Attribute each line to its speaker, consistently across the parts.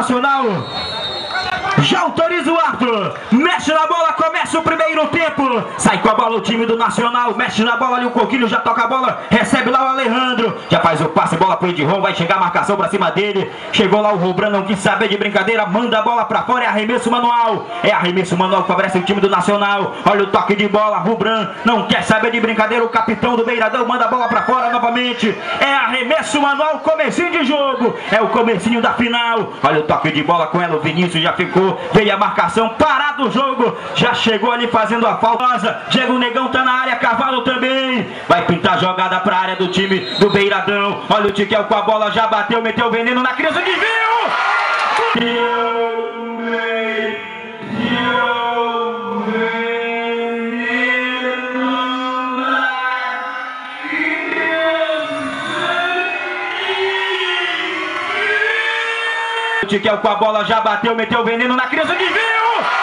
Speaker 1: Nacional. Já autoriza o Mexe na bola, começa o primeiro tempo. Sai com a bola o time do Nacional. Mexe na bola ali o Coquinho, já toca a bola. Recebe lá o Alejandro. Já faz o passe, bola pro Edron. Vai chegar a marcação pra cima dele. Chegou lá o Rubran, não quis saber de brincadeira. Manda a bola pra fora. É arremesso manual. É arremesso manual que favorece o time do Nacional. Olha o toque de bola. Rubran não quer saber de brincadeira. O capitão do Beiradão manda a bola pra fora novamente. É arremesso manual. Comecinho de jogo. É o comecinho da final. Olha o toque de bola com ela. O Vinícius já ficou. Veio a marcação. Parado o jogo. Já chegou ali fazendo a falta. Diego Negão tá na área. Cavalo também. Vai pintar jogada pra área do time do Beiradão. Olha o Tiquel com a bola. Já bateu. Meteu veneno na criança. Desvio. O Tiquel com a bola já bateu, meteu veneno na criança, desvio!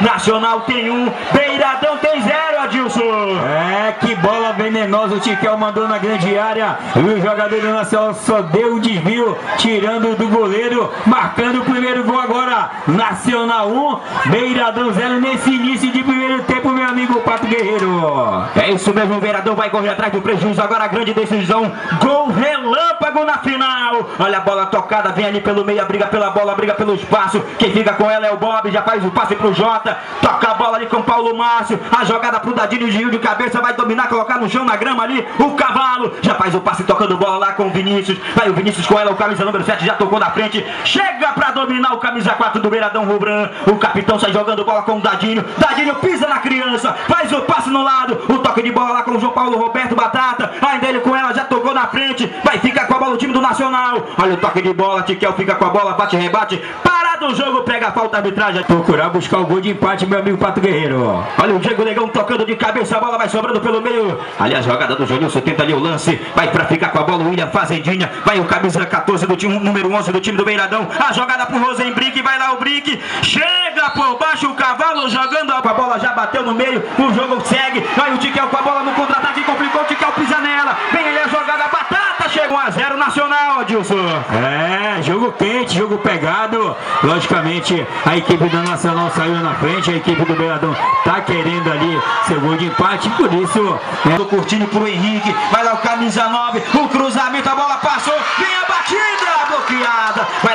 Speaker 1: Nacional tem um, Beiradão tem zero, Adilson.
Speaker 2: É, que bola venenosa o Tiquel mandou na grande área. E o jogador do Nacional só deu um desvio, tirando do goleiro, marcando o primeiro gol agora. Nacional 1, Beiradão 0 nesse início de primeiro tempo, meu amigo Pato Guerreiro.
Speaker 1: É isso mesmo, o Beiradão vai correr atrás do prejuízo. Agora a grande decisão. Gol relâmpago na final. Olha a bola tocada, vem ali pelo meio, briga pela bola, briga pelo espaço. Quem fica com ela é o Bob, já faz o passe pro Jota. Toca a bola ali com o Paulo Márcio. A jogada pro Dadinho Gil de cabeça, vai dominar, colocar no chão na grama ali. O cavalo já faz o passe tocando bola lá com o Vinícius. Vai o Vinícius com ela, o camisa número 7 já tocou na frente. Chega pra dominar o camisa 4 do Beiradão Rubran. O capitão sai jogando bola com o Dadinho. Dadinho pisa na criança, faz o passe no lado. O toque de bola lá com o João Paulo Roberto Batata. Ainda ele com ela, já tocou na frente. Vai ficar com a bola o time do Nacional. Olha o toque de bola, Tiquel fica com a bola, bate, rebate. Parado o jogo, pega a falta, a arbitragem.
Speaker 2: Procurar buscar o gol de empate, meu amigo Pato Guerreiro.
Speaker 1: Olha o Diego Negão tocando de cabeça, a bola vai sobrando pelo meio. Ali a jogada do Jonilson, tenta ali o lance. Vai pra ficar com a bola o William Fazendinha. Vai o camisa 14 do time, número 11 do time do Beiradão. A jogada pro Rosenbrick, vai lá o Brick. Chega por baixo o cavalo jogando a bola, já bateu no meio. O jogo segue. Vai o Tiquel com a bola no contra-ataque, complicou. O Tiquel pisa nela. Vem ele a jogada, batata. Chegou a 0 Nacional, Adilson.
Speaker 2: É, jogo quente, jogo pegado. Logicamente, a equipe do Nacional saiu na frente, a equipe do Beiradão tá querendo ali de empate, por isso, né,
Speaker 1: Do Curtinho pro Henrique. Vai lá o camisa 9. O cruzamento, a bola passou.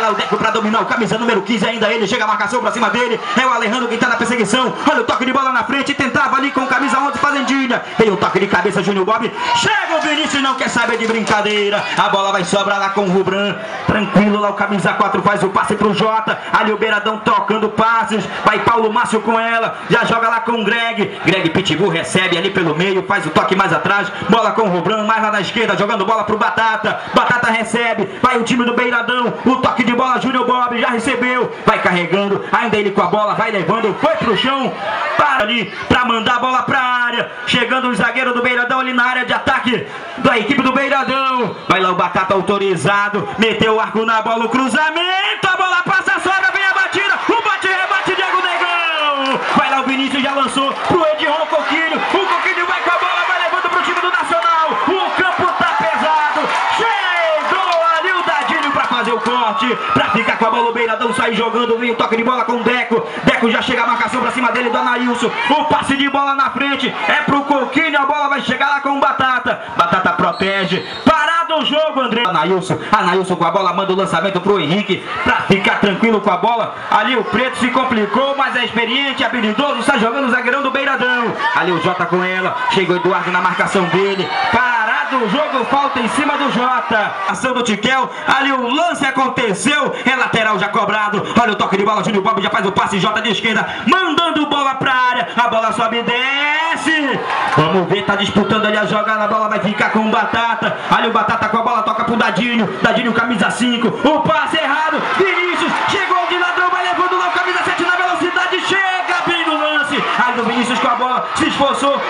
Speaker 1: Lá o Deco pra dominar o camisa número 15. Ainda ele chega a marcação pra cima dele. É o Alejandro quem tá na perseguição. Olha o toque de bola na frente. Tentava ali com camisa 11 Fazendinha. Tem o toque de cabeça, Júnior Bob. Chega o Vinícius, não quer saber de brincadeira. A bola vai sobrar lá com o Rubran. Tranquilo lá o camisa 4 faz o passe pro Jota. Ali o Beiradão tocando passes. Vai Paulo Márcio com ela. Já joga lá com o Greg. Greg Pitbull recebe ali pelo meio. Faz o toque mais atrás. Bola com o Rubran, mais lá na esquerda. Jogando bola pro Batata. Batata recebe. Vai o time do Beiradão. O toque de bola, Júnior Bob já recebeu. Vai carregando. Ainda ele com a bola. Vai levando. Foi pro chão. Para ali. Pra mandar a bola pra área. Chegando o zagueiro do Beiradão ali na área de ataque da equipe do Beiradão. Vai lá o Batata autorizado. Meteu o arco na bola. O cruzamento. A bola passa, sobra. Vem a batida. O bate, rebate, Diego Negão. Vai lá o Vinícius já lançou pro Edron Coquinho. O Coquinho vai com a bola. Vai levando pro time do Nacional. O campo tá pesado. Chegou ali o Dadinho pra fazer o corte. Pra ficar com a bola. O Beiradão sai jogando. Vem o toque de bola com o Deco. Deco já chega a marcação pra cima dele do Anailson. O passe de bola na frente. É pro Coquinho. A bola vai chegar lá com o Batata. Batata protege. Parado o jogo, André. Anailson. Anailson com a bola. Manda o lançamento pro Henrique. Pra ficar tranquilo com a bola. Ali o Preto se complicou. Mas é experiente, habilidoso. Está jogando o zagueirão do Beiradão. Ali o Jota com ela. Chega o Eduardo na marcação dele. Parado do jogo, falta em cima do Jota. Ação do Tiquel, ali o lance aconteceu, é lateral já cobrado. Olha o toque de bola, Júnior Bob já faz o passe, Jota de esquerda, mandando bola pra área. A bola sobe e desce. Vamos ver, tá disputando ali a jogada, a bola vai ficar com o Batata. Ali o Batata com a bola, toca pro Dadinho, Dadinho camisa 5, o passe errado, Vinícius, chegou de ladrão, vai levando lá o camisa 7 na velocidade,
Speaker 3: chega bem no lance. Aí o Vinícius com a bola, se esforçou,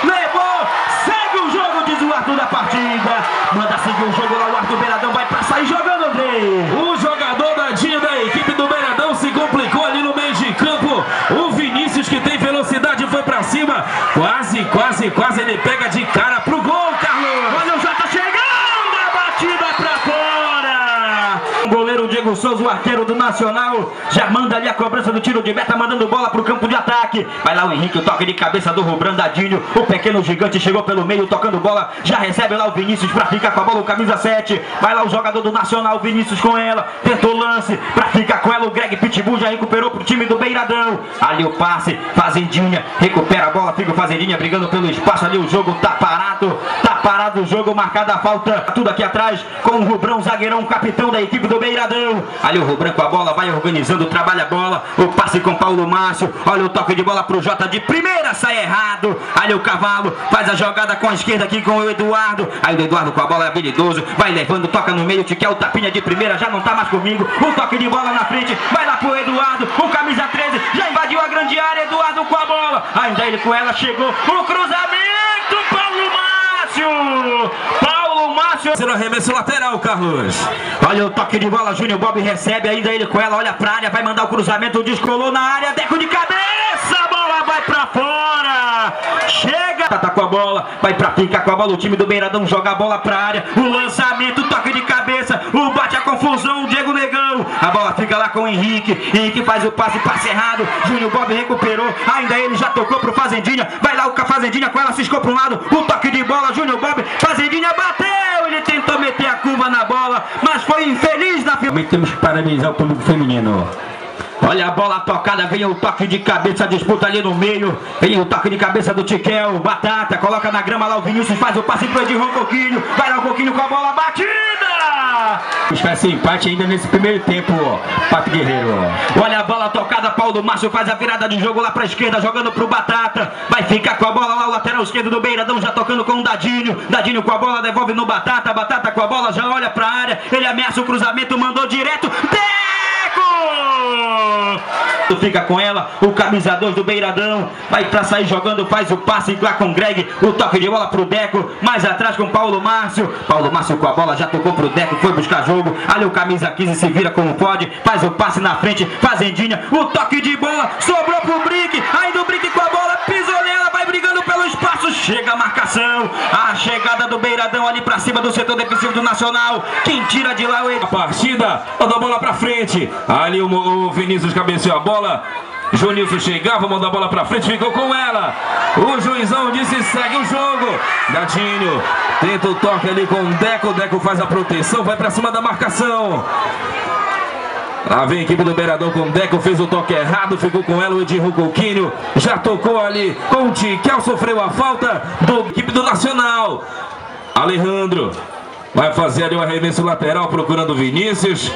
Speaker 3: Quase, quase, quase ele pega de cara pro gol, Carlos.
Speaker 1: Olha o Jota chegando, a batida pra fora. O goleiro Diego Souza, o arqueiro do Nacional, já manda ali a cobrança do tiro de meta, mandando bola pro campo de ataque. Vai lá o Henrique, o toque de cabeça do Rubrandadinho. O pequeno gigante chegou pelo meio, tocando bola. Já recebe lá o Vinícius pra ficar com a bola, o camisa 7. Vai lá o jogador do Nacional, Vinícius com ela. Tentou lance pra ficar com ela. O Greg Pitbull já recuperou pro time do Beiradão. Ali o passe, Fazendinha recupera a bola, fica o Fazendinha brigando pelo espaço. Ali o jogo tá parado, tá parado o jogo, marcada a falta. Tudo aqui atrás com o Rubrão, zagueirão, capitão da equipe do Beiradão. Ali o Rubrão com a bola, vai organizando, trabalha a bola. O passe com Paulo Márcio. Olha o toque de bola pro Jota de primeira, sai errado. Ali o cavalo faz a jogada com a esquerda aqui com o Eduardo. Aí o Eduardo com a bola é habilidoso, vai levando, toca no meio, te quer o tapinha de primeira, já não tá mais comigo. O toque de bola na frente, vai lá pro Eduardo. O camisa 13 já invadiu a grande área. Eduardo com a bola, ainda ele com ela chegou. O cruzamento, Paulo Márcio.
Speaker 3: Será arremesso lateral, Carlos.
Speaker 1: Olha o toque de bola, Júnior Bob recebe, ainda ele com ela, olha pra área, vai mandar o cruzamento, descolou na área, deco de cabeça, a bola vai pra fora, chega, tá com a bola, vai pra ficar com a bola, o time do Beiradão joga a bola pra área, o lançamento, toque de cabeça, o bate a confusão, o Diego Negão, a bola fica lá com o Henrique, Henrique faz o passe, passe errado, Júnior Bob recuperou, ainda ele já tocou pro Fazendinha, vai lá o Fazendinha com ela, ciscou pro lado, o toque de bola, Júnior Bob, Fazendinha bateu, ele tentou meter a curva na bola, mas foi infeliz na final.
Speaker 3: Temos que parabenizar o público feminino.
Speaker 1: Olha a bola tocada, vem o toque de cabeça, disputa ali no meio. Vem o toque de cabeça do Tiquel, Batata, coloca na grama lá o Vinícius, faz o passe pro Edilson Coquinho. Vai lá o Coquinho com a bola batida!
Speaker 3: Espécie empate ainda nesse primeiro tempo, Pato Guerreiro.
Speaker 1: Olha a bola tocada, Paulo Márcio faz a virada de jogo lá pra esquerda, jogando pro Batata. Vai ficar com a bola lá, o lateral esquerdo do Beiradão, já tocando com o Dadinho. Dadinho com a bola, devolve no Batata. Batata com a bola, já olha pra área. Ele ameaça o cruzamento, mandou direto. Deco! Fica com ela, o camisa 2 do Beiradão. Vai pra sair jogando, faz o passe lá com o Greg. O toque de bola pro Deco. Mais atrás com Paulo Márcio. Paulo Márcio com a bola, já tocou pro Deco, foi buscar jogo. Ali o camisa 15 se vira como pode. Faz o passe na frente, Fazendinha. O toque de bola, sobrou pro Brick. Ainda o Brick com a Chega a marcação. A chegada do Beiradão ali pra cima do setor defensivo do Nacional. Quem tira de lá o
Speaker 3: A partida, manda a bola pra frente. Ali o, o Vinícius cabeceou a bola. Junilson chegava, mandou a bola pra frente, ficou com ela. O juizão disse: segue o jogo. Dadinho tenta o toque ali com o Deco. O Deco faz a proteção, vai pra cima da marcação. Lá vem a equipe do Beiradão com o Deco, fez o toque errado, ficou com ela o Edirro Coquinho, já tocou ali com o Tiquel, sofreu a falta da equipe do Nacional. Alejandro vai fazer ali o arremesso lateral procurando o Vinícius.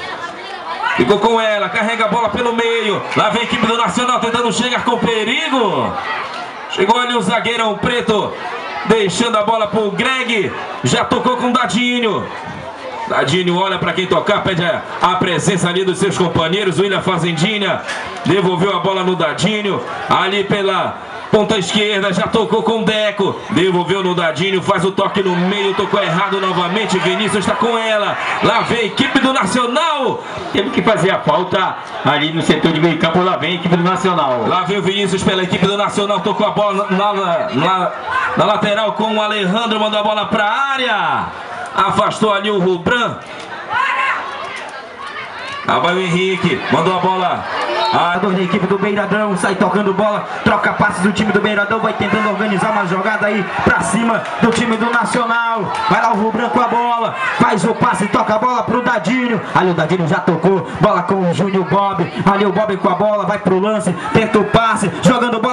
Speaker 3: Ficou com ela, carrega a bola pelo meio. Lá vem a equipe do Nacional tentando chegar com perigo. Chegou ali o zagueirão preto, deixando a bola pro Greg. Já tocou com o Dadinho. Dadinho olha para quem tocar, pede a, a, presença ali dos seus companheiros. William Fazendinha devolveu a bola no Dadinho. Ali pela ponta esquerda, já tocou com o Deco. Devolveu no Dadinho, faz o toque no meio, tocou errado novamente. Vinícius está com ela. Lá vem a equipe do Nacional.
Speaker 1: Teve que fazer a falta ali no setor de meio campo. Lá vem a equipe do Nacional.
Speaker 3: Lá vem o Vinícius pela equipe do Nacional. Tocou a bola na, na, na, na lateral com o Alejandro. Mandou a bola para a área. Afastou ali o Rubran. Lá vai o Henrique, mandou a bola.
Speaker 1: A da equipe do Beiradão sai tocando bola, troca passes do time do Beiradão, vai tentando organizar uma jogada aí pra cima do time do Nacional. Vai lá o Rubran com a bola, faz o passe, toca a bola pro Dadinho. Ali o Dadinho já tocou, bola com o Júnior Bob. Ali o Bob com a bola, vai pro lance, tenta o passe, jogando bola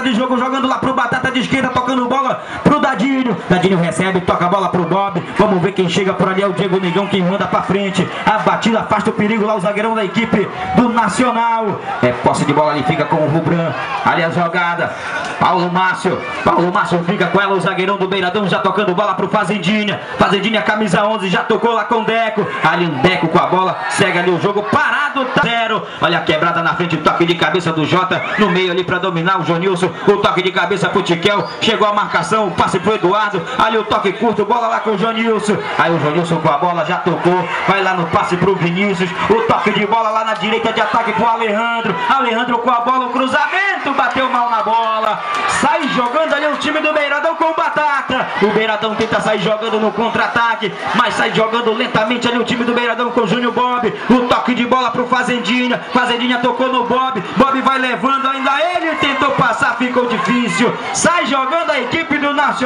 Speaker 1: de jogo, jogando lá pro Batata de esquerda, tocando bola Dadinho. Dadinho recebe, toca a bola pro Bob. Vamos ver quem chega por ali é o Diego Negão, quem manda pra frente. A batida afasta o perigo lá, o zagueirão da equipe do Nacional. É posse de bola ali, fica com o Rubran. Ali a jogada. Paulo Márcio. Paulo Márcio fica com ela, o zagueirão do Beiradão já tocando bola pro Fazendinha. Fazendinha, camisa 11, já tocou lá com o Deco. Ali um Deco com a bola, segue ali o jogo parado tá zero. Olha a quebrada na frente, toque de cabeça do Jota. No meio ali para dominar o Jonilson. O toque de cabeça pro Tiquel. Chegou a marcação, o passe pro Eduardo. Ali o toque curto, bola lá com o Jonilson. Aí o Jonilson com a bola já tocou. Vai lá no passe pro Vinícius. O toque de bola lá na direita de ataque pro Alejandro. Alejandro com a bola, o cruzamento. Bateu mal na bola. Sai jogando ali o time do Beiradão com o Batata. O Beiradão tenta sair jogando no contra-ataque. Mas sai jogando lentamente ali o time do Beiradão com o Júnior Bob. O toque de bola pro Fazendinha. Fazendinha tocou no Bob. Bob vai levando ainda ele. Tentou passar, ficou difícil. Sai jogando a equipe do Nacional.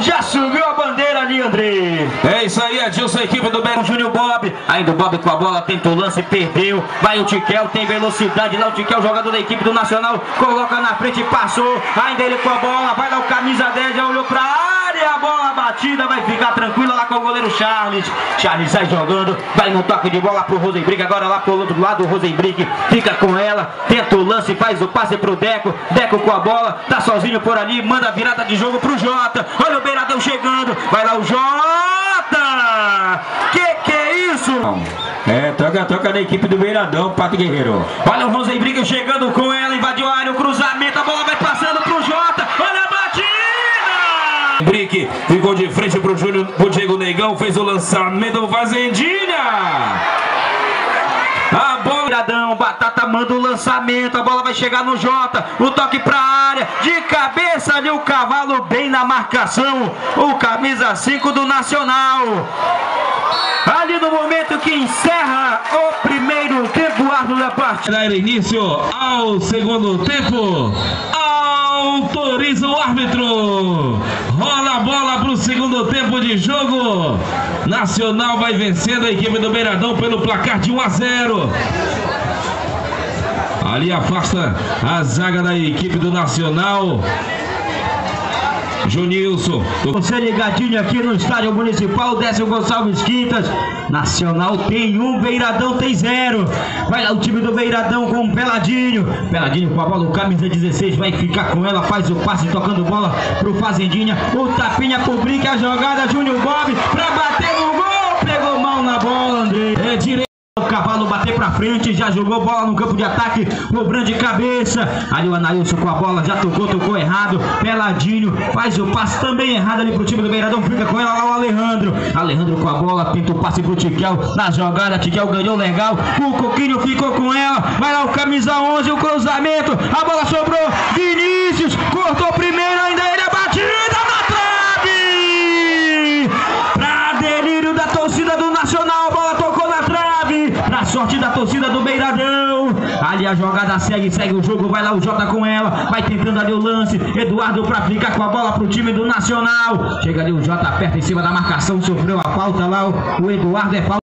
Speaker 1: Já subiu a bandeira ali, André.
Speaker 2: É isso aí, Adilson, equipe do Beiradão.
Speaker 1: Júnior Bob. Ainda o Bob com a bola. Tenta o lance, perdeu. Vai o Tiquel, tem velocidade lá. O Tiquel, jogador da equipe do Nacional. Coloca na frente, passou. Ainda ele com a bola. Vai lá o camisa 10. Já olhou pra área. A bola batida. Vai ficar tranquila lá com o goleiro Charles. Charles sai jogando. Vai no toque de bola pro Rosenbrick. Agora lá pro outro lado. O Rosenbrick fica com ela. Tenta o lance. Faz o passe pro Deco. Deco com a bola. Tá sozinho por ali. Manda a virada de jogo pro Jota. Olha o Beiradão chegando. Vai lá o Jota. Que que é isso?
Speaker 2: É, toca, toca da equipe do Beiradão, Pato Guerreiro.
Speaker 1: Olha o Rosenbrick chegando com ela. Invadiu a área. O cruzamento. A bola vai passando
Speaker 2: de frente pro Júnior, pro Diego Negão, fez o lançamento Fazendinha.
Speaker 1: A bola, Beiradão, Batata manda o lançamento, a bola vai chegar no Jota, o toque pra área, de cabeça ali o cavalo bem na marcação, o camisa 5 do Nacional. Ali no momento que encerra o primeiro tempo, Arno da parte.
Speaker 2: Dar início ao segundo tempo. Autoriza o árbitro. Rola a bola para o segundo tempo de jogo. Nacional vai vencendo a equipe do Beiradão pelo placar de 1 a 0. Ali afasta a zaga da equipe do Nacional. Junilson.
Speaker 1: Você ligadinho aqui no estádio municipal, Décio Gonçalves Quintas. Nacional tem um, Beiradão tem zero. Vai lá o time do Beiradão com o Peladinho. Peladinho com a bola, o camisa 16 vai ficar com ela, faz o passe tocando bola pro Fazendinha. O tapinha Brinque, a jogada, Júnior Bob pra bater no gol. Pegou mal na bola, André. É direito. O cavalo bater pra frente, já jogou bola no campo de ataque, cobrando de cabeça. Ali o Anailson com a bola, já tocou, tocou errado. Peladinho faz o passe também errado ali pro time do Beiradão, fica com ela lá o Alejandro. Alejandro com a bola, tenta o passe pro Tiquel. Na jogada, Tiquel ganhou legal. O Coquinho ficou com ela, vai lá o camisa 11, o cruzamento. A bola sobrou, Vinícius cortou primeiro, ainda ele a torcida do Beiradão. Ali a jogada segue, segue o jogo. Vai lá o Jota com ela. Vai tentando ali o lance. Eduardo pra ficar com a bola pro time do Nacional. Chega ali o Jota aperta em cima da marcação. Sofreu a falta lá. O Eduardo é falta.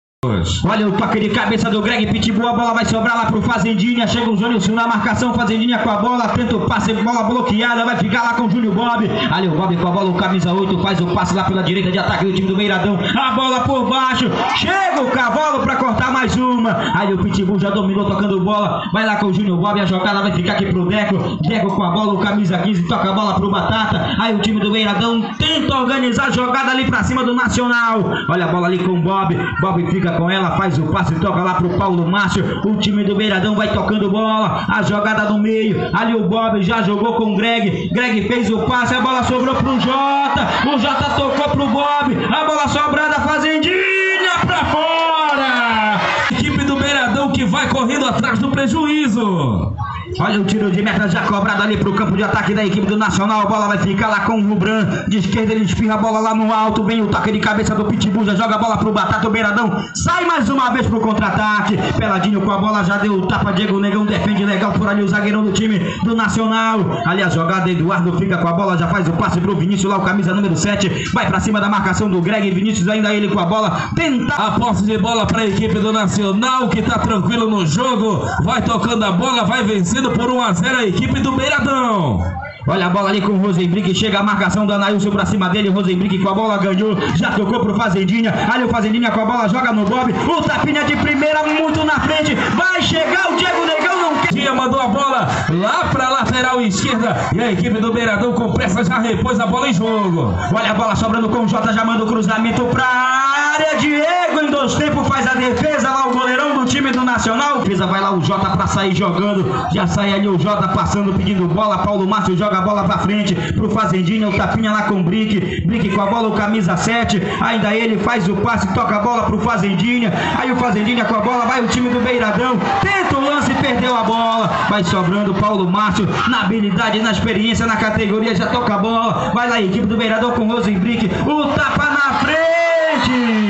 Speaker 1: Olha o toque de cabeça do Greg Pitbull, a bola vai sobrar lá pro Fazendinha, chega o Júnior na marcação, Fazendinha com a bola, tenta o passe, bola bloqueada, vai ficar lá com o Júnior Bob, ali o Bob com a bola, o camisa 8, faz o passe lá pela direita de ataque do time do Beiradão, a bola por baixo, chega o cavalo pra cortar mais uma, aí o Pitbull já dominou tocando bola, vai lá com o Júnior Bob, a jogada vai ficar aqui pro Deco, Deco com a bola, o camisa 15, toca a bola pro Batata, aí o time do Beiradão tenta organizar a jogada ali pra cima do Nacional, olha a bola ali com o Bob, Bob fica com ela, faz o passe, toca lá pro Paulo Márcio. O time do Beiradão vai tocando bola. A jogada no meio. Ali o Bob já jogou com o Greg. Greg fez o passe, a bola sobrou pro Jota. O Jota tocou pro Bob. A bola sobrada, fazendinha pra fora.
Speaker 2: Equipe do Beiradão que vai correndo atrás do prejuízo.
Speaker 1: Olha o tiro de meta já cobrado ali pro campo de ataque da equipe do Nacional. A bola vai ficar lá com o Rubran. De esquerda ele espirra a bola lá no alto. Vem o toque de cabeça do Pitbull. Já joga a bola pro Batata. O Beiradão sai mais uma vez pro contra-ataque. Peladinho com a bola já deu o tapa. Diego Negão defende legal por ali o zagueirão do time do Nacional. Ali a jogada. Eduardo fica com a bola. Já faz o passe pro Vinícius lá, o camisa número 7. Vai pra cima da marcação do Greg. Vinícius ainda ele com a bola. Tenta.
Speaker 2: A posse de bola para a equipe do Nacional que tá tranquilo no jogo. Vai tocando a bola, vai vencendo por 1 a 0 a equipe do Beiradão.
Speaker 1: Olha a bola ali com o Rosenbrick, chega a marcação do Anailson pra cima dele, Rosenbrick com a bola ganhou, já tocou pro Fazendinha, ali o Fazendinha com a bola, joga no Bob, o tapinha de primeira muito na frente, vai chegar o Diego Negão, não quer.
Speaker 2: Mandou a bola lá pra lateral esquerda e a equipe do Beiradão com pressa já repôs a bola em jogo.
Speaker 1: Olha a bola sobrando com o Jota, já manda o cruzamento pra área, Diego dois tempos faz a defesa lá, o goleirão do time do Nacional. Pisa, vai lá o Jota pra sair jogando. Já sai ali o Jota passando, pedindo bola. Paulo Márcio joga a bola pra frente pro Fazendinha. O tapinha lá com o Brick. Brick com a bola, o camisa 7. Ainda ele faz o passe, toca a bola pro Fazendinha. Aí o Fazendinha com a bola, vai o time do Beiradão. Tenta o lance, perdeu a bola. Vai sobrando Paulo Márcio na habilidade, na experiência, na categoria. Já toca a bola. Vai lá a equipe do Beiradão com o Rosenbrick. O tapa na frente.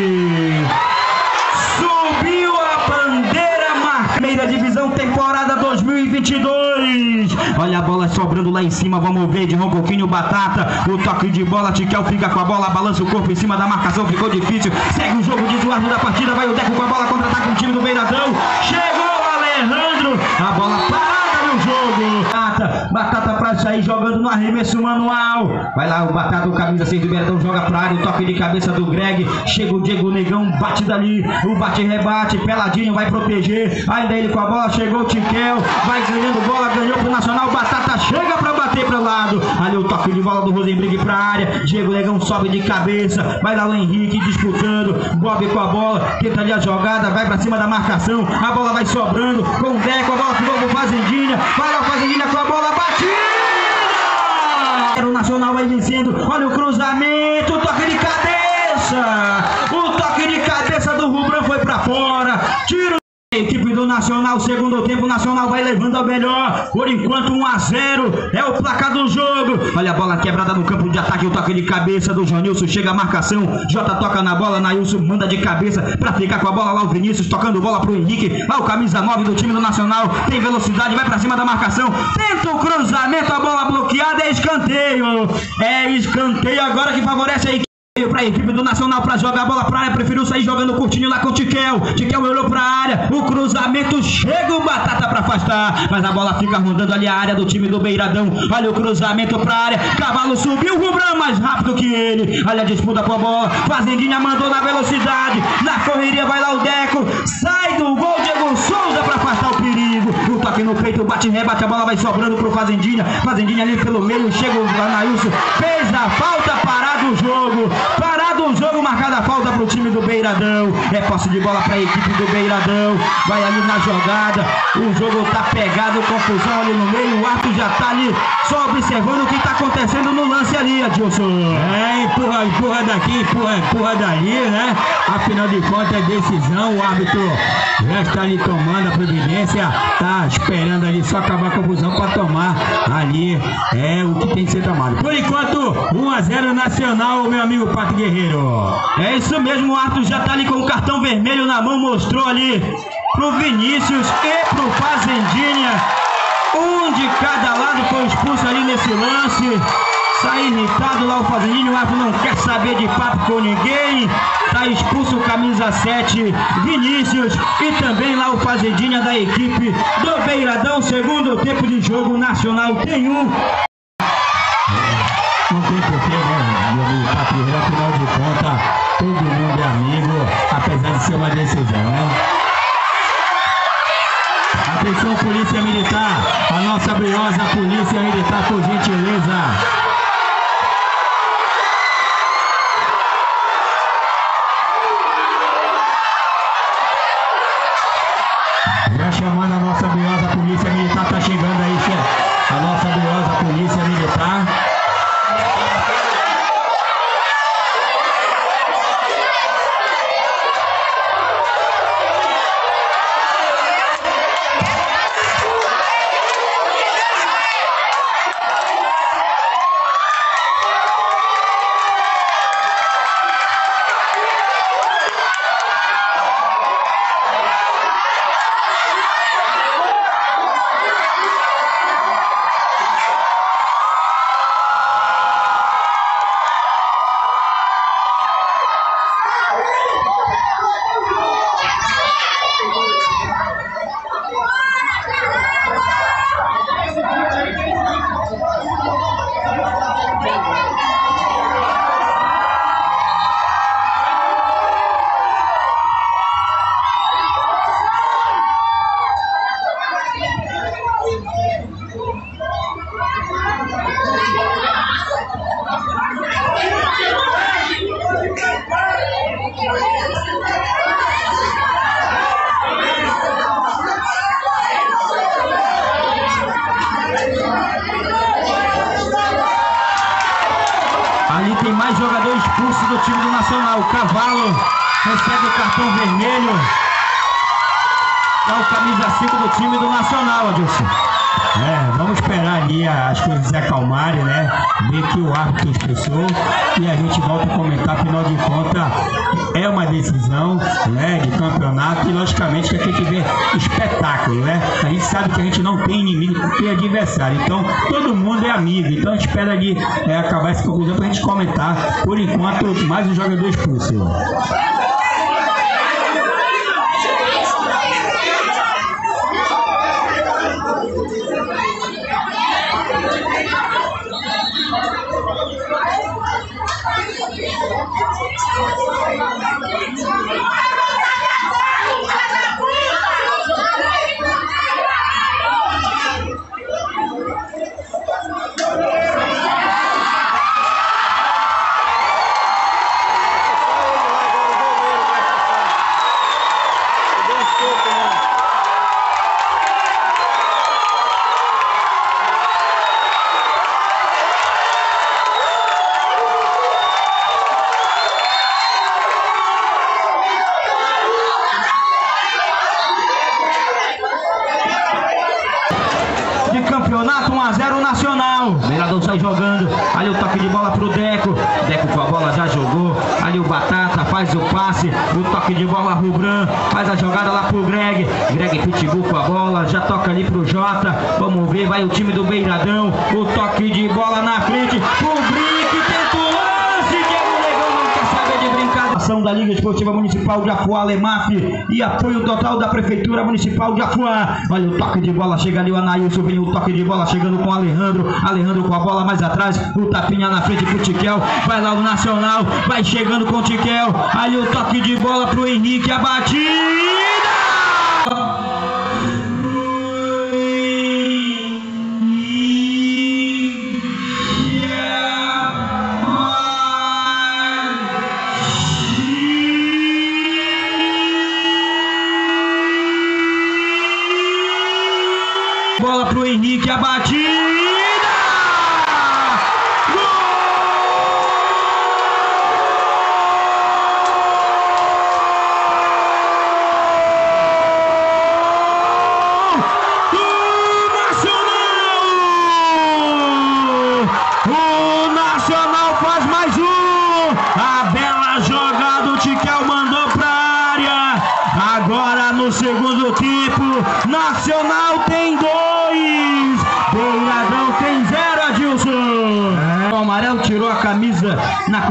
Speaker 1: 2022. Olha a bola sobrando lá em cima. Vamos ver de um pouquinho batata. O toque de bola. Tiquel fica com a bola. Balança o corpo em cima da marcação. Ficou difícil. Segue o jogo de Eduardo da partida. Vai o Deco com a bola. Contra-ataque o time do Beiradão. Chegou Alejandro. A bola parada no jogo. Batata, batata pra sair jogando no arremesso manual. Vai lá o Batata, o camisa 6 do Beiradão, joga pra área. O toque de cabeça do Greg. Chega o Diego Negão, bate dali. O bate-rebate, peladinho, vai proteger. Ainda ele com a bola, chegou o Tiquel. Vai ganhando bola, ganhou pro Nacional. Batata chega pra bater pro lado. Ali o toque de bola do Rosenbrick pra área. Diego Negão sobe de cabeça. Vai lá o Henrique disputando. Bob com a bola, tenta ali a jogada. Vai pra cima da marcação. A bola vai sobrando. Com o Deco, a bola ficou pro Fazendinha. O Fazendinha com a bola batida. O Nacional vai vencendo. Olha o cruzamento, toque de cabeça. O toque de cabeça do Rubran foi pra fora. Tiro. Do Nacional, segundo tempo, o Nacional vai levando a melhor. Por enquanto, 1 a 0 é o placar do jogo. Olha a bola quebrada no campo de ataque, o toque de cabeça do Janilson. Chega a marcação, Jota toca na bola, Nailson manda de cabeça pra ficar com a bola lá. O Vinícius tocando bola pro Henrique. Lá o camisa 9 do time do Nacional tem velocidade, vai pra cima da marcação. Tenta o cruzamento, a bola bloqueada, é escanteio. É escanteio agora que favorece a equipe. Veio pra equipe do Nacional pra jogar a bola pra área. Preferiu sair jogando curtinho lá com o Tiquel. Tiquel olhou pra área. O cruzamento chega o Batata pra afastar. Mas a bola fica rondando ali a área do time do Beiradão. Olha o cruzamento pra área. Cavalo subiu. Rubram mais rápido que ele. Olha a disputa com a bola. Fazendinha mandou na velocidade. Na correria vai lá o Deco. Sai do gol Diego Souza pra toque no peito. Bate rebate. A bola vai sobrando pro Fazendinha. Fazendinha ali pelo meio. Chega o Anailson. Fez a falta. Parado o jogo. Parado o jogo, marcada a falta pro time do Beiradão. É posse de bola pra equipe do Beiradão. Vai ali na jogada. O jogo tá pegado, confusão ali no meio. O árbitro já tá ali só observando o que tá acontecendo no lance ali, Adilson.
Speaker 2: É, empurra, empurra daqui, empurra, empurra dali, né? Afinal de contas é decisão, o árbitro já está ali tomando a providência, tá esperando ali só acabar a confusão para tomar ali é o que tem que ser tomado. Por enquanto, 1 a 0 Nacional, meu amigo Pato Guerreiro.
Speaker 1: É isso mesmo, o árbitro já tá ali com o cartão vermelho na mão, mostrou ali pro Vinícius e pro Fazendinha. Um de cada lado foi expulso ali nesse lance. Sai irritado lá o Fazendinho, o árbitro não quer saber de papo com ninguém. Tá expulso o camisa 7, Vinícius. E também lá o Fazendinha da equipe do Beiradão. Segundo tempo de jogo nacional tem um.
Speaker 2: Não tem porquê, né, meu amigo? Afinal de contas, todo mundo é amigo, apesar de ser uma decisão, né? Atenção, Polícia Militar, a nossa briosa Polícia Militar, por gentileza. Enquanto, mais um jogador expulso.
Speaker 1: Olha o toque de bola, chega ali o Anailson, vem o toque de bola chegando com o Alejandro. Alejandro com a bola mais atrás, o tapinha na frente pro Tiquel. Vai lá o Nacional, vai chegando com o Tiquel. Ali o toque de bola pro Henrique, a batida!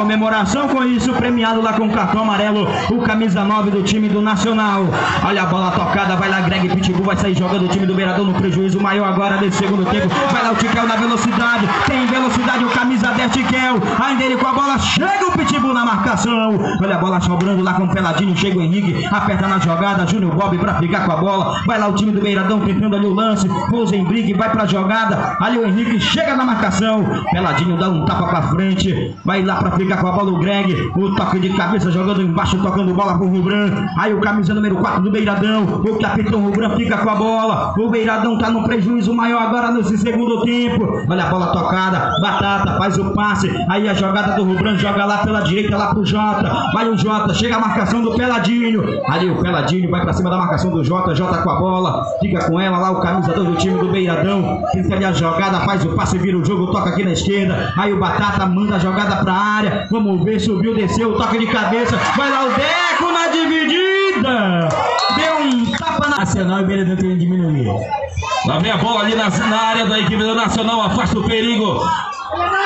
Speaker 1: Comemoração, lá com o cartão amarelo, o camisa 9 do time do Nacional. Olha a bola tocada, vai lá Greg Pitbull, vai sair jogando o time do Beiradão no prejuízo maior agora nesse segundo tempo. Vai lá o Tiquel na velocidade, tem velocidade o camisa 10 Tiquel, ainda ele com a bola, chega o Pitbull na marcação. Olha a bola sobrando lá com o Peladinho, chega o Henrique, aperta na jogada, Júnior Bob pra ficar com a bola. Vai lá o time do Beiradão tentando ali o lance, Rosenbrick vai pra jogada, ali o Henrique chega na marcação. Peladinho dá um tapa pra frente, vai lá pra ficar com a bola o Greg, o toque de cabeça jogando embaixo, tocando bola pro Rubran. Aí o camisa número 4 do Beiradão, o capitão Rubran fica com a bola. O Beiradão tá no prejuízo maior agora nesse segundo tempo. Olha a bola tocada, Batata faz o passe. Aí a jogada do Rubran joga lá pela direita, lá pro Jota. Vai o Jota, chega a marcação do Peladinho. Ali o Peladinho vai pra cima da marcação do Jota. Jota com a bola, fica com ela lá o camisa do time do Beiradão. Tenta ali a jogada, faz o passe, vira o jogo, toca aqui na esquerda. Aí o Batata manda a jogada pra área. Vamos ver, subiu, desceu, toque de cabeça. Vai lá o Deco na dividida. Deu um tapa na.
Speaker 2: Nacional e Beiradão tem diminuir.
Speaker 3: Lá vem a bola ali na, na área da equipe do Nacional, afasta o perigo.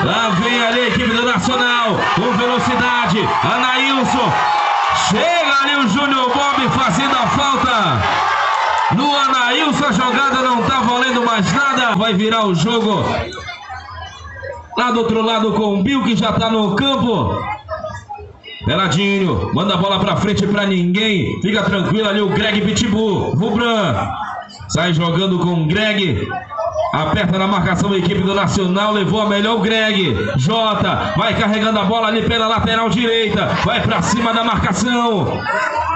Speaker 3: Lá vem ali a equipe do Nacional, com velocidade. Anailson. Chega ali o Júnior Bob fazendo a falta. No Anailson a jogada não tá valendo mais nada. Vai virar o jogo. Lá do outro lado com o Bill que já tá no campo. Peladinho, manda a bola pra frente pra ninguém. Fica tranquilo ali o Greg Pitbull. Rubran sai jogando com o Greg. Aperta na marcação a equipe do Nacional. Levou a melhor o Greg. Jota vai carregando a bola ali pela lateral direita. Vai pra cima da marcação.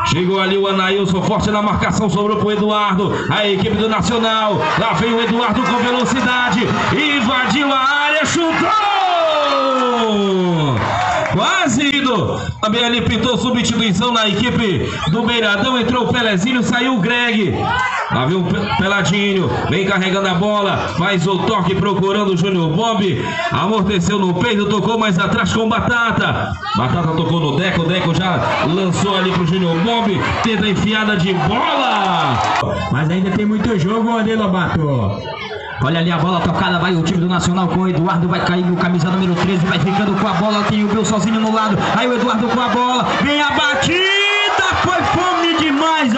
Speaker 3: Chegou ali o Anailson, forte na marcação, sobrou pro Eduardo. A equipe do Nacional. Lá vem o Eduardo com velocidade. Invadiu a área, chutou! Quase Também ali pintou substituição na equipe do Beiradão. Entrou o Pelezinho, saiu o Greg. Lá vem o Peladinho, vem carregando a bola, faz o toque procurando o Júnior Bob. Amorteceu no peito, tocou mais atrás com Batata. Batata tocou no Deco, Deco já lançou ali pro Júnior Bob. Tenta enfiada de bola.
Speaker 2: Mas ainda tem muito jogo, André Lobato.
Speaker 1: Olha ali a bola tocada, vai o time do Nacional com o Eduardo, vai cair no camisa número 13, vai ficando com a bola, tem o Bill sozinho no lado, aí o Eduardo com a bola, vem a batida,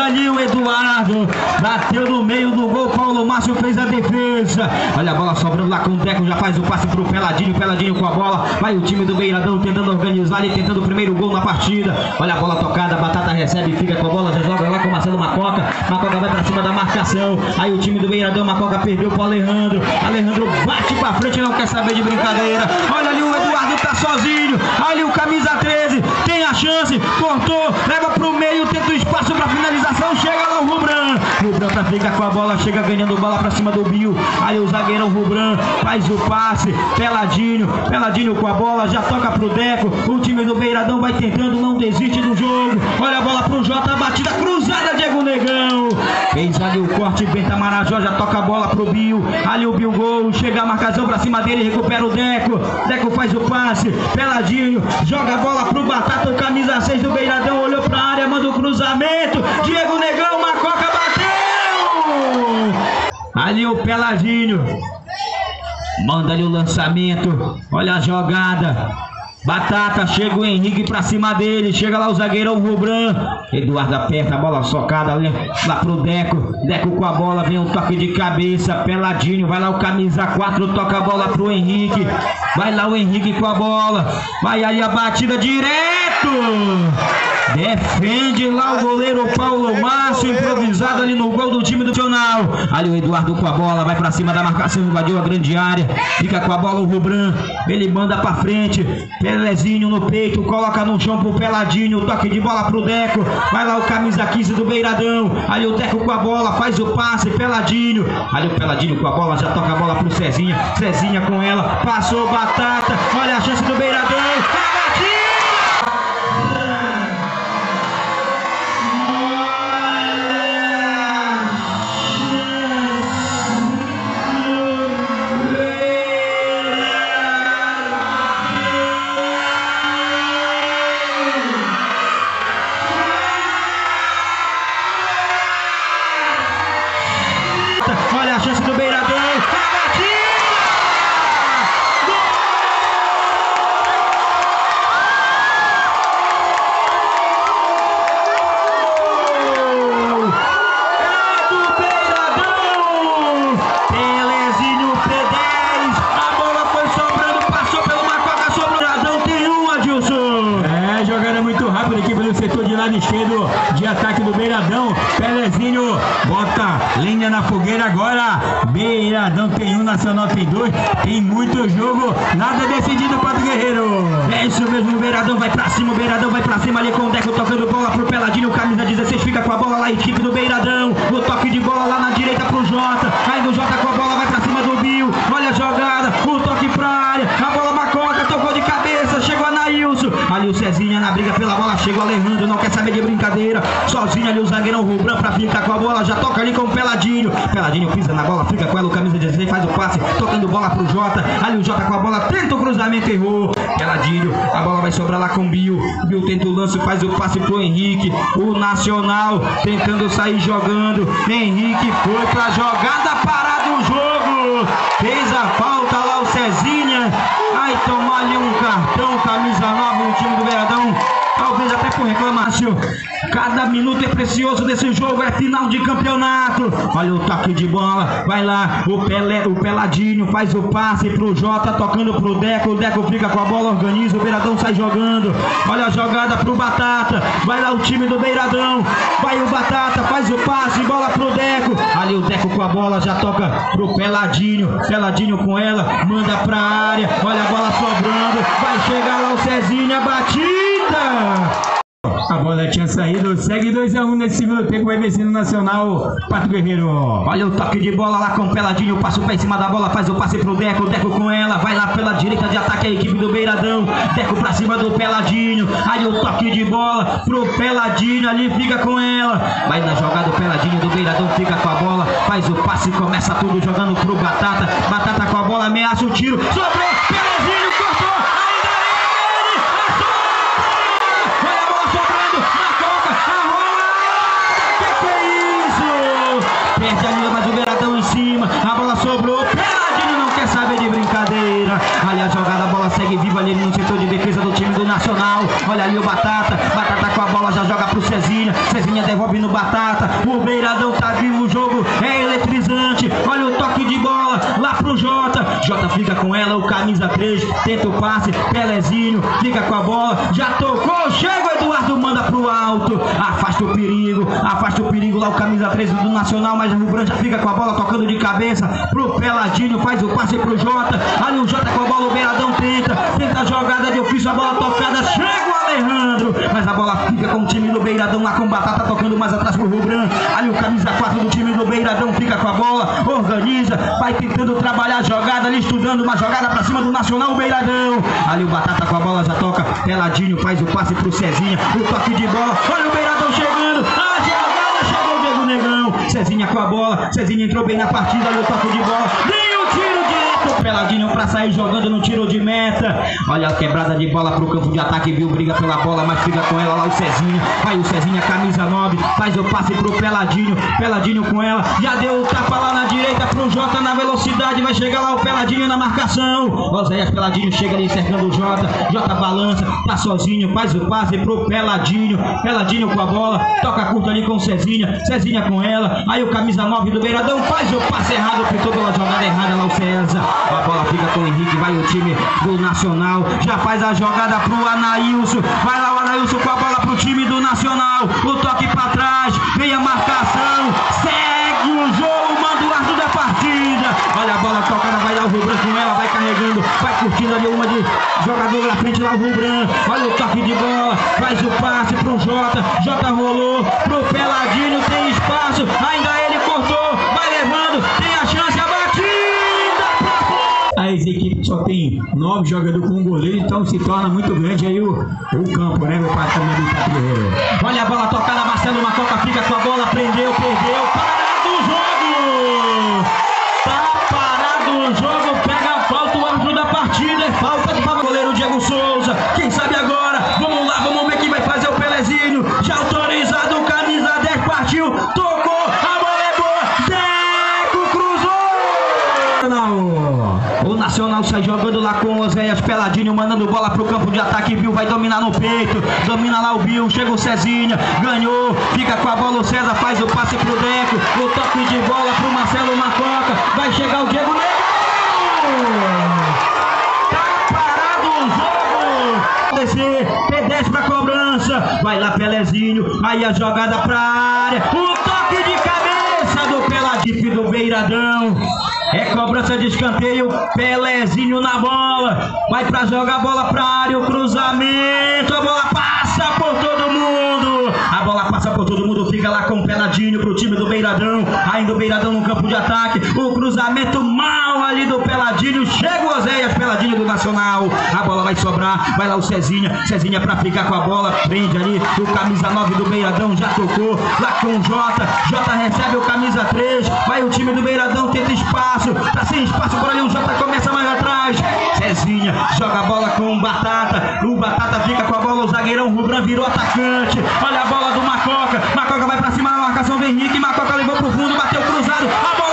Speaker 1: o Eduardo, bateu no meio do gol, Paulo Márcio fez a defesa, olha a bola sobrando lá com o Deco, já faz o passe pro Peladinho, Peladinho com a bola, vai o time do Beiradão tentando organizar ali, tentando o primeiro gol na partida, olha a bola tocada, Batata recebe, fica com a bola, já joga lá com o Marcelo Macoca, Macoca vai pra cima da marcação, aí o time do Beiradão, Macoca perdeu pro Alejandro, Alejandro bate pra frente, não quer saber de brincadeira. Olha ali o Eduardo tá sozinho. Ali o camisa 13 tem a chance, cortou, leva pro meio, tenta o espaço pra finalização. Chega lá o Rubran. Rubran pra ficar com a bola, chega ganhando bola pra cima do Bill. Ali o zagueirão Rubran faz o passe. Peladinho, Peladinho com a bola, já toca pro Deco. O time do Beiradão vai tentando, não desiste do jogo. Olha a bola pro Jota, batida cruzada, Diego Negão. Fez ali o corte, Benta Marajó já toca a bola pro Bill. Ali o Bill Gol, chega a marcação pra cima dele, recupera o Deco. Deco faz o passe, Peladinho, joga a bola pro Batata, camisa 6 do Beiradão, olhou pra área, manda o cruzamento. Diego Negão, Macoca bateu! Ali o Peladinho, manda ali o lançamento, olha a jogada. Batata, chega o Henrique pra cima dele, chega lá o zagueirão Rubran. Eduardo aperta a bola socada ali, lá pro Deco. Deco com a bola, vem um toque de cabeça, peladinho. Vai lá o camisa 4, toca a bola pro Henrique. Vai lá o Henrique com a bola. Vai aí a batida direto. Defende lá o goleiro Paulo Márcio, improvisado ali no gol do time do Nacional. Ali o Eduardo com a bola, vai pra cima da marcação, invadiu a grande área. Fica com a bola o Rubran, ele manda pra frente. Pelezinho no peito, coloca no chão pro Peladinho, toque de bola pro Deco. Vai lá o camisa 15 do Beiradão. Ali o Deco com a bola, faz o passe, Peladinho. Ali o Peladinho com a bola, já toca a bola pro Cezinha. Cezinha com ela, passou batata. Olha a chance do Beiradão. Cima, o Beiradão vai pra cima ali com o Deco tocando bola pro Peladinho, camisa 16 fica com a bola lá, equipe do Beiradão. O toque de bola lá na direita pro Jota. Aí o Jota com a bola vai pra cima do Bill. Olha a jogada, o toque pra área. A bola Macoca tocou de cabeça, chegou a Nailson. Ali o Cezinha na briga pela bola, chega o Alejandro, não quer saber de brincadeira. Sozinho ali o zagueirão Rubran pra ficar com a bola, já toca ali com o Peladinho. Peladinho pisa na bola, fica com ela, o camisa 16 faz o passe, tocando bola pro Jota. Ali o Jota com a bola, tenta o cruzamento, errou. Peladinho, a bola vai sobrar lá com o Bill. Bill tenta o lance, faz o passe pro Henrique. O Nacional tentando sair jogando. Henrique foi pra jogada, parado o jogo. Fez a falta lá o Cezinha. Vai tomar ali um cartão, camisa 9 no time do Beiradão. Talvez até por reclamação. Cada minuto é precioso desse jogo, é final de campeonato. Olha o toque de bola, vai lá, o, Pelé, o Peladinho faz o passe pro Jota, tocando pro Deco. O Deco fica com a bola, organiza, o Beiradão sai jogando. Olha a jogada pro Batata, vai lá o time do Beiradão. Vai o Batata, faz o passe, bola pro Deco. Ali o Deco com a bola, já toca pro Peladinho. Peladinho com ela, manda pra área. Olha a bola sobrando, vai chegar lá o Cezinha, batida. A
Speaker 2: bola tinha saído. Segue 2x1 um nesse segundo tempo. Vai vencendo o Nacional. Pato Guerreiro.
Speaker 1: Olha o toque de bola lá com o Peladinho. Passa o pé em cima da bola. Faz o passe pro Deco. Deco com ela. Vai lá pela direita de ataque a equipe do Beiradão. Deco pra cima do Peladinho. Aí o toque de bola pro Peladinho. Ali fica com ela. Vai na jogada o Peladinho do Beiradão. Fica com a bola. Faz o passe. Começa tudo jogando pro Batata. Batata com a bola. Ameaça o tiro. Sobrou. Perde ali, mas o Beiradão em cima. A bola sobrou. Peladinho não quer saber de brincadeira. Ali a jogada, a bola segue viva ali no setor de defesa do time do Nacional. Olha ali o Batata. Batata com a bola já joga pro Cezinha. Cezinha devolve no Batata. O Beiradão tá vivo. O jogo é eletrizante. Olha o toque de bola lá pro Jota. Jota fica com ela. O camisa 3. Tenta o passe. Pelezinho fica com a bola. Já tocou. Chega. Manda pro alto. Afasta o perigo. Afasta o perigo lá. O camisa 3 do Nacional. Mas o Rio Branco já fica com a bola tocando de cabeça pro Peladinho. Faz o passe pro Jota. Ali o Jota com a bola. O Beiradão tenta. Tenta a jogada de ofício. A bola tocada. Chega Mas a bola fica com o time do Beiradão lá com Batata tocando mais atrás pro Rio Branco. Ali o camisa 4 do time do Beiradão fica com a bola. Organiza. Vai tentando trabalhar a jogada ali. Estudando uma jogada pra cima do Nacional. O Beiradão. Ali o Batata com a bola já toca. Peladinho faz o passe pro Cezinha. O toque de bola. Olha o Beiradão chegando. A jogada chegou o Diego Negão. Cezinha com a bola. Cezinha entrou bem na partida. Ali o toque de bola. Peladinho pra sair jogando no tiro de meta. Olha a quebrada de bola pro campo de ataque. Viu? Briga pela bola, mas fica com ela lá o Cezinha. Vai o Cezinha, camisa 9. Faz o passe pro Peladinho. Peladinho com ela. Já deu o tapa lá na direita pro Jota na velocidade. Vai chegar lá o Peladinho na marcação. Oséias Peladinho chega ali cercando o Jota. Jota balança. Tá sozinho. Faz o passe pro Peladinho. Peladinho com a bola. Toca curto ali com o Cezinha. Cezinha com ela. Aí o camisa 9 do Beiradão faz o passe errado. Pintou pela jogada errada lá o César. A bola fica com o Henrique. Vai o time do Nacional. Já faz a jogada pro Anailson. Vai lá o Anailson com a bola pro time do Nacional. O toque pra trás. Vem a marcação. Segue o jogo. Manda o ardo da partida. Olha a bola tocando. Vai lá o Rubran com ela. Vai carregando. Vai curtindo ali uma de jogador na frente lá o Rubran. Olha o toque de bola. Faz o passe pro Jota. Jota rolou pro Peladinho. Tem espaço. Ainda ele
Speaker 2: nove jogadores com goleiro, então se torna muito grande aí o, o campo, né, meu Pato Guerreiro.
Speaker 1: Olha a bola tocada, Marcelo Macoca fica com a bola, prendeu, perdeu, parado Sai jogando lá com o Oséias Peladinho, mandando bola pro campo de ataque. Bill vai dominar no peito, domina lá o Bill. Chega o Cezinha, ganhou, fica com a bola. O César faz o passe pro Deco. O toque de bola pro Marcelo Macoca. Vai chegar o Diego Negro. Tá o jogo. P10 pra cobrança. Vai lá, Pelezinho. Aí a jogada pra área. O toque de cabeça do Peladinho do Beiradão. É cobrança de escanteio, Pelezinho na bola. Vai pra jogar a bola pra área, o cruzamento, a bola passa por todo mundo. A bola passa por todo mundo, fica lá com o Peladinho pro time do Beiradão. Ainda o Beiradão no campo de ataque. O cruzamento ali do Peladinho. Chega o Oséias, Peladinho do Nacional. A bola vai sobrar, vai lá o Cezinha. Cezinha pra ficar com a bola. Prende ali o camisa 9 do Beiradão, já tocou. Lá com o Jota. Jota recebe o camisa 3. Vai o time do Beiradão, tenta espaço. Tá sem espaço por ali, o Jota começa mais atrás. Cezinha joga a bola com o Batata. O Batata fica com a bola, o zagueirão Rubran virou atacante. Olha a bola do Macoca. Macoca vai pra cima na marcação do Henrique. Macoca levou pro fundo, bateu cruzado. A bola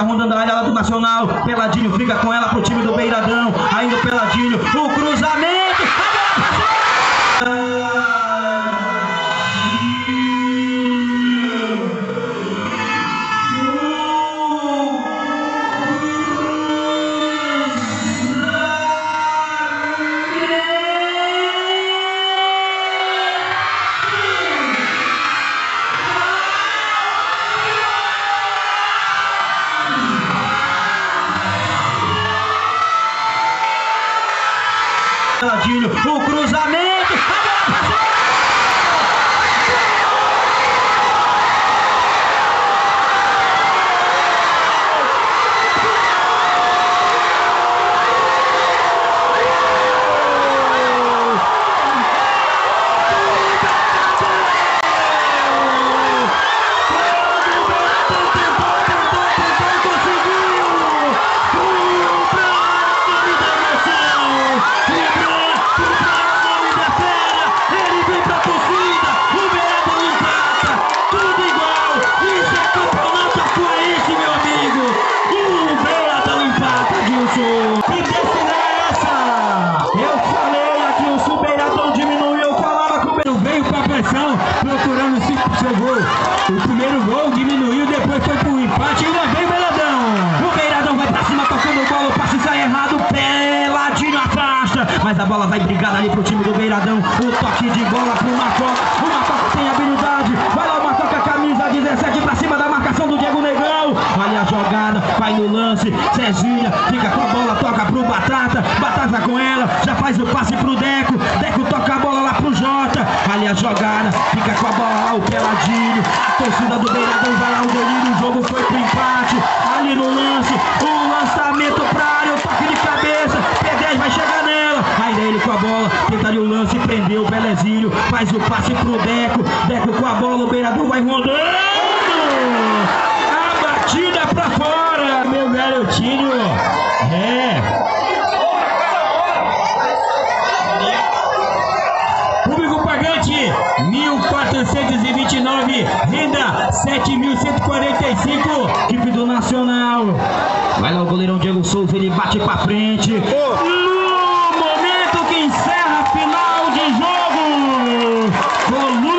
Speaker 1: fica rondando a área lá do Nacional. Peladinho fica com ela pro time do Beiradão. Ainda o Peladinho. O cruzamento. A o cruzamento. Batata. Batata com ela, já faz o passe pro Deco. Deco toca a bola lá pro Jota. Olha a jogada, fica com a bola lá o Peladinho. A torcida do Beiradão vai lá o delírio. O jogo foi pro empate. Ali no lance, o lançamento pra área, o toque de cabeça. P10 vai chegar nela. Ainda ele com a bola, tenta ali o lance, prendeu o Belezinho. Faz o passe pro Deco. Deco com a bola, o Beiradão vai rodando. A batida pra fora.
Speaker 2: Meu garotinho. 1.429. Renda, 7.145.
Speaker 1: Equipe do Nacional. Vai lá o goleirão Diego Souza, ele bate pra frente. No momento que encerra a final de jogo. Coluna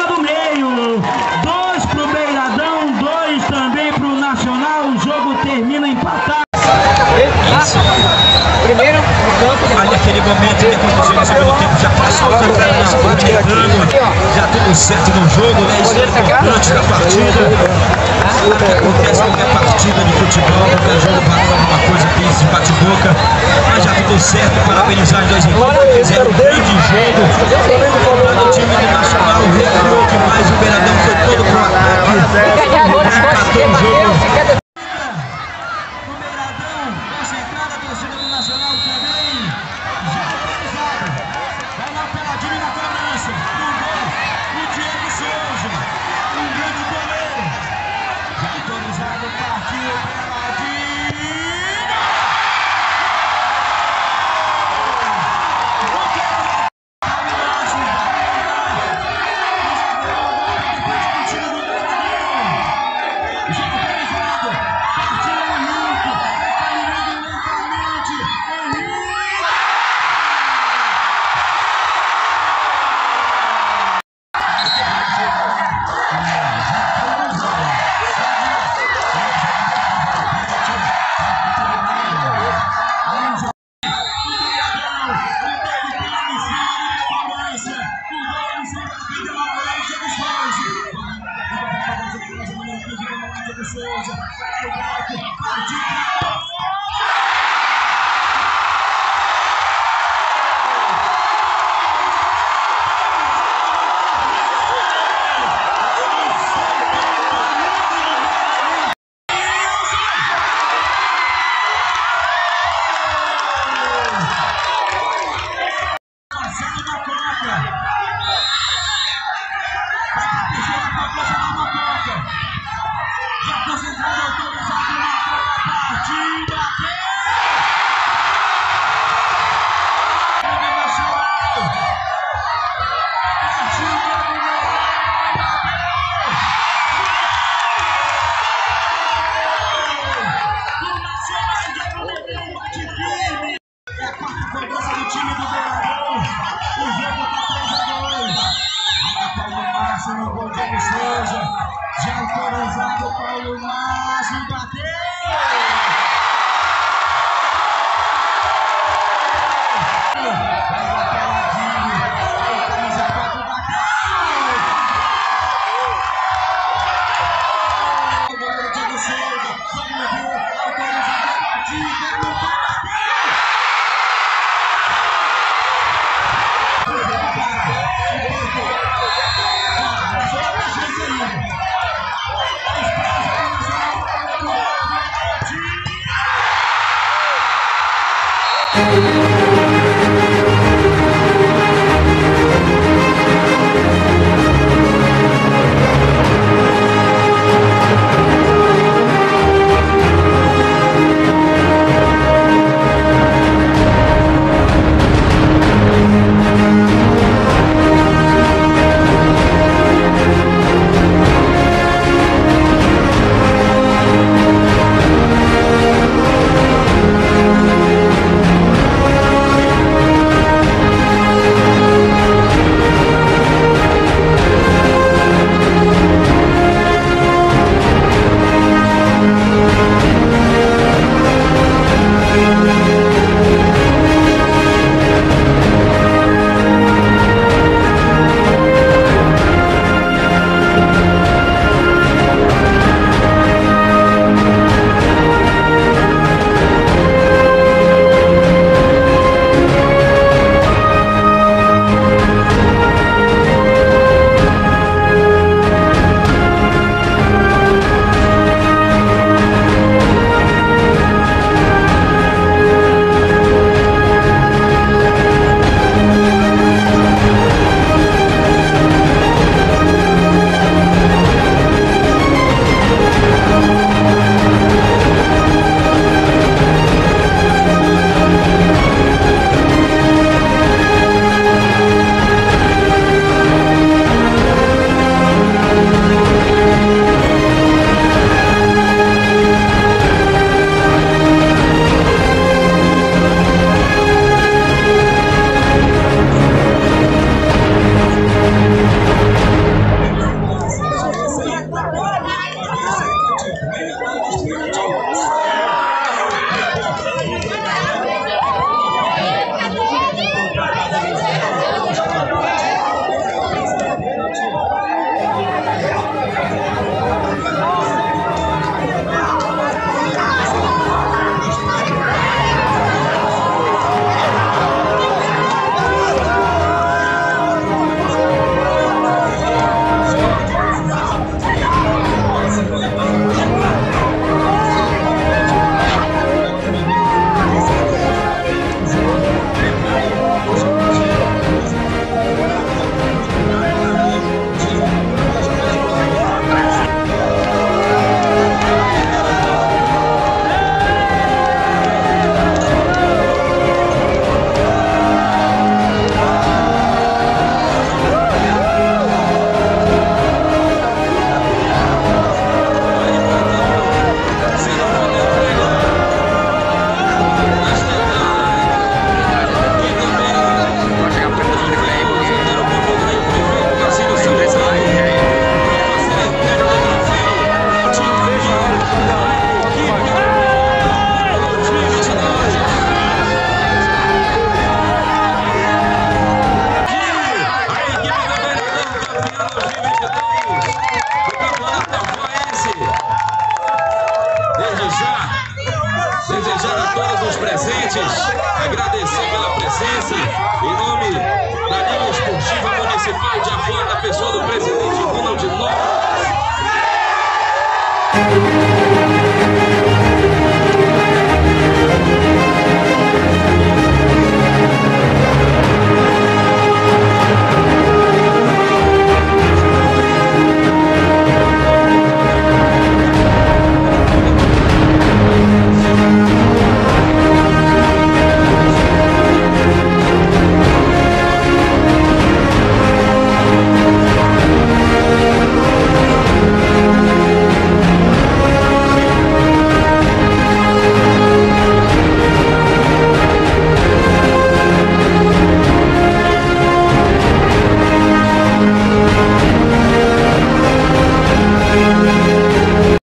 Speaker 4: campo,
Speaker 1: Ali aquele momento que aconteceu no segundo tempo já passou, tá entrando, já tudo certo no jogo, né? Isso é importante da partida. Acontece qualquer partida de futebol, qualquer jogo valendo alguma coisa que esse bate-boca. Mas já tudo certo, parabenizar as duas equipes que fizeram um grande jogo. O time do Nacional recuou demais, o Beiradão foi todo pro ataque. Yeah.